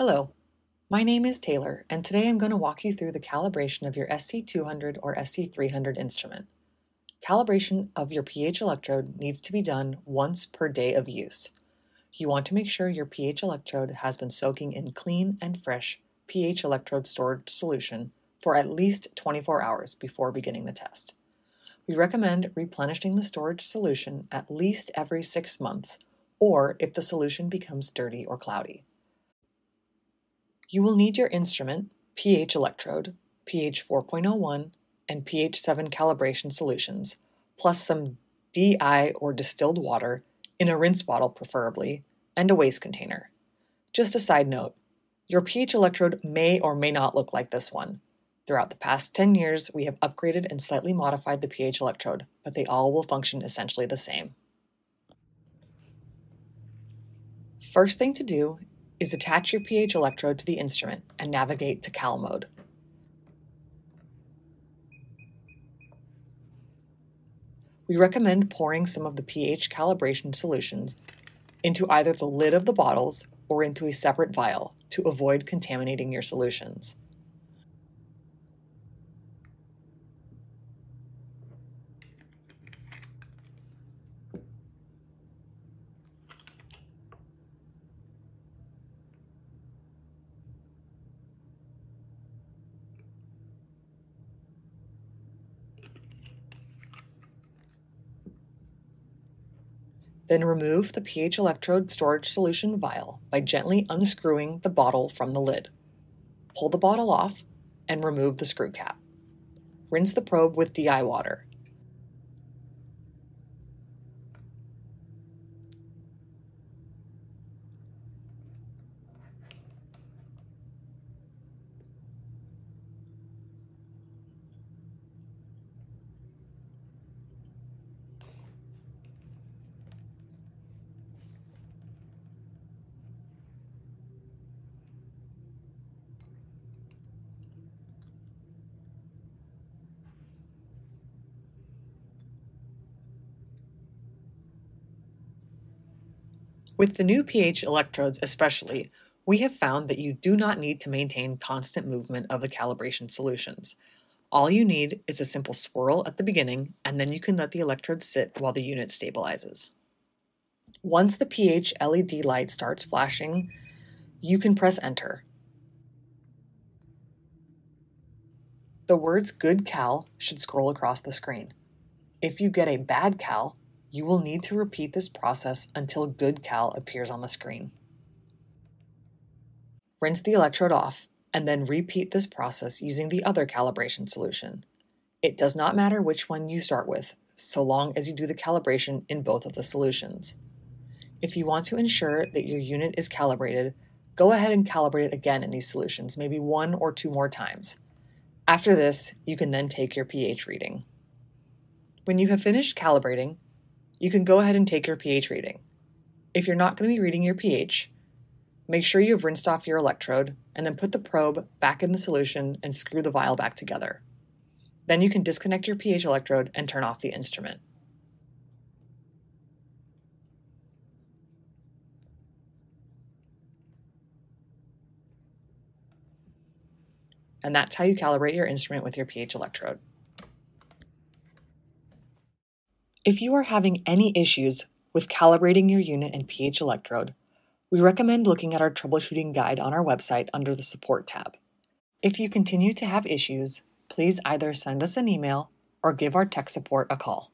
Hello, my name is Taylor, and today I'm going to walk you through the calibration of your SC200 or SC300 instrument. Calibration of your pH electrode needs to be done once per day of use. You want to make sure your pH electrode has been soaking in clean and fresh pH electrode storage solution for at least 24 hours before beginning the test. We recommend replenishing the storage solution at least every six months or if the solution becomes dirty or cloudy. You will need your instrument, pH electrode, pH 4.01, and pH 7 calibration solutions, plus some DI or distilled water in a rinse bottle preferably, and a waste container. Just a side note your pH electrode may or may not look like this one. Throughout the past 10 years, we have upgraded and slightly modified the pH electrode, but they all will function essentially the same. First thing to do is attach your pH electrode to the instrument and navigate to cal mode. We recommend pouring some of the pH calibration solutions into either the lid of the bottles or into a separate vial to avoid contaminating your solutions. Then remove the pH electrode storage solution vial by gently unscrewing the bottle from the lid. Pull the bottle off and remove the screw cap. Rinse the probe with DI water. With the new pH electrodes especially, we have found that you do not need to maintain constant movement of the calibration solutions. All you need is a simple swirl at the beginning, and then you can let the electrode sit while the unit stabilizes. Once the pH LED light starts flashing, you can press enter. The words Good Cal should scroll across the screen. If you get a bad cal, you will need to repeat this process until good cal appears on the screen. Rinse the electrode off and then repeat this process using the other calibration solution. It does not matter which one you start with, so long as you do the calibration in both of the solutions. If you want to ensure that your unit is calibrated, go ahead and calibrate it again in these solutions, maybe one or two more times. After this, you can then take your pH reading. When you have finished calibrating, you can go ahead and take your pH reading. If you're not going to be reading your pH, make sure you've rinsed off your electrode and then put the probe back in the solution and screw the vial back together. Then you can disconnect your pH electrode and turn off the instrument. And that's how you calibrate your instrument with your pH electrode. If you are having any issues with calibrating your unit and pH electrode, we recommend looking at our troubleshooting guide on our website under the Support tab. If you continue to have issues, please either send us an email or give our tech support a call.